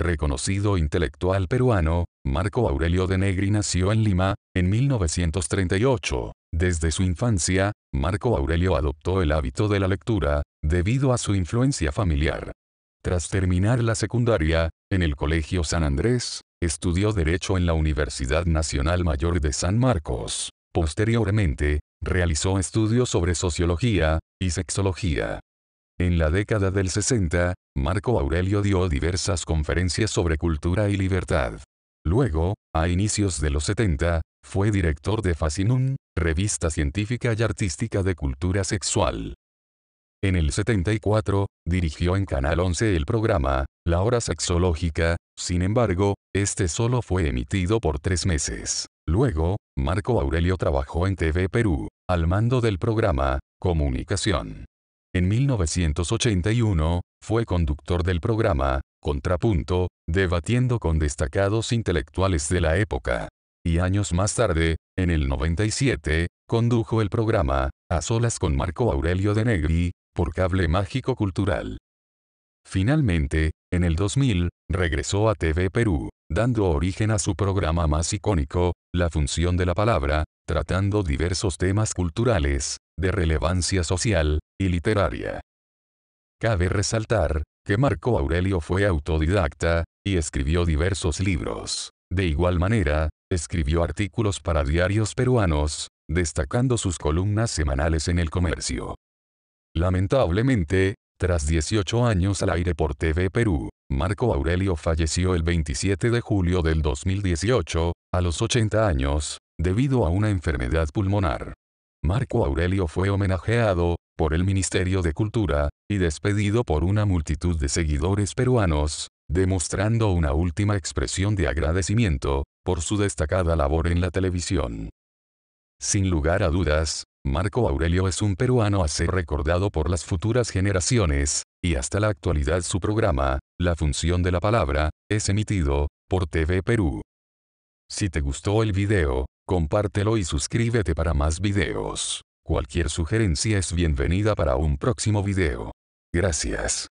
reconocido intelectual peruano, Marco Aurelio de Negri nació en Lima, en 1938. Desde su infancia, Marco Aurelio adoptó el hábito de la lectura, debido a su influencia familiar. Tras terminar la secundaria, en el Colegio San Andrés, estudió Derecho en la Universidad Nacional Mayor de San Marcos. Posteriormente, realizó estudios sobre sociología y sexología. En la década del 60, Marco Aurelio dio diversas conferencias sobre cultura y libertad. Luego, a inicios de los 70, fue director de Fascinum, revista científica y artística de cultura sexual. En el 74, dirigió en Canal 11 el programa, La Hora Sexológica, sin embargo, este solo fue emitido por tres meses. Luego, Marco Aurelio trabajó en TV Perú, al mando del programa, Comunicación. En 1981, fue conductor del programa, Contrapunto, debatiendo con destacados intelectuales de la época. Y años más tarde, en el 97, condujo el programa, A Solas con Marco Aurelio de Negri, por Cable Mágico Cultural. Finalmente, en el 2000, regresó a TV Perú, dando origen a su programa más icónico, La Función de la Palabra, tratando diversos temas culturales, de relevancia social y literaria. Cabe resaltar, que Marco Aurelio fue autodidacta, y escribió diversos libros. De igual manera, escribió artículos para diarios peruanos, destacando sus columnas semanales en el comercio. Lamentablemente, tras 18 años al aire por TV Perú, Marco Aurelio falleció el 27 de julio del 2018, a los 80 años, debido a una enfermedad pulmonar. Marco Aurelio fue homenajeado, por el Ministerio de Cultura, y despedido por una multitud de seguidores peruanos, demostrando una última expresión de agradecimiento, por su destacada labor en la televisión. Sin lugar a dudas, Marco Aurelio es un peruano a ser recordado por las futuras generaciones, y hasta la actualidad su programa, La Función de la Palabra, es emitido, por TV Perú. Si te gustó el video, compártelo y suscríbete para más videos. Cualquier sugerencia es bienvenida para un próximo video. Gracias.